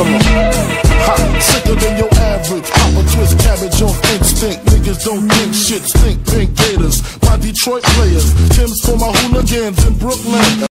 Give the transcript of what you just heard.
Come on. Ha, sicker than your average. Pop a twist cabbage on instinct. Niggas don't think shit. Stink pink gators. My Detroit players. Tim's for my hooligans in Brooklyn.